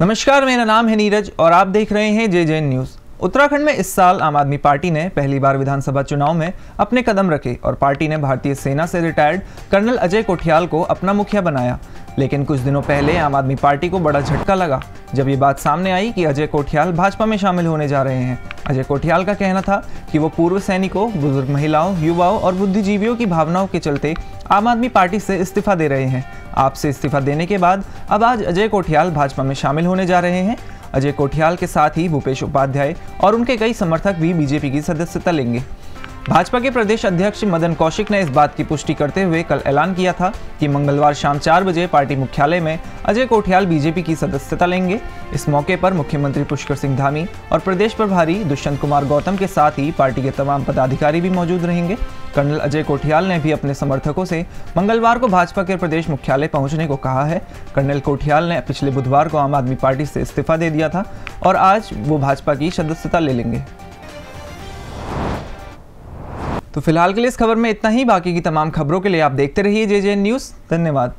नमस्कार, मेरा नाम है नीरज और आप देख रहे हैं जे जे न्यूज़। उत्तराखंड में इस साल आम आदमी पार्टी ने पहली बार विधानसभा चुनाव में अपने कदम रखे और पार्टी ने भारतीय सेना से रिटायर्ड कर्नल अजय कोठियाल को अपना मुखिया बनाया। लेकिन कुछ दिनों पहले आम आदमी पार्टी को बड़ा झटका लगा, जब ये बात सामने आई कि अजय कोठियाल भाजपा में शामिल होने जा रहे हैं। अजय कोठियाल का कहना था कि वो पूर्व सैनिकों, बुज़ुर्ग महिलाओं, युवाओं और बुद्धिजीवियों की भावनाओं के चलते आम आदमी पार्टी से इस्तीफा दे रहे हैं। आपसे इस्तीफा देने के बाद अब आज अजय कोठियाल भाजपा में शामिल होने जा रहे हैं। अजय कोठियाल के साथ ही भूपेश उपाध्याय और उनके कई समर्थक भी बीजेपी की सदस्यता लेंगे। भाजपा के प्रदेश अध्यक्ष मदन कौशिक ने इस बात की पुष्टि करते हुए कल ऐलान किया था कि मंगलवार शाम चार बजे पार्टी मुख्यालय में अजय कोठियाल बीजेपी की सदस्यता लेंगे। इस मौके पर मुख्यमंत्री पुष्कर सिंह धामी और प्रदेश प्रभारी दुष्यंत कुमार गौतम के साथ ही पार्टी के तमाम पदाधिकारी भी मौजूद रहेंगे। कर्नल अजय कोठियाल ने भी अपने समर्थकों से मंगलवार को भाजपा के प्रदेश मुख्यालय पहुँचने को कहा है। कर्नल कोठियाल ने पिछले बुधवार को आम आदमी पार्टी से इस्तीफा दे दिया था और आज वो भाजपा की सदस्यता ले लेंगे। तो फ़िलहाल के लिए इस खबर में इतना ही। बाकी की तमाम खबरों के लिए आप देखते रहिए जे जे न्यूज़। धन्यवाद।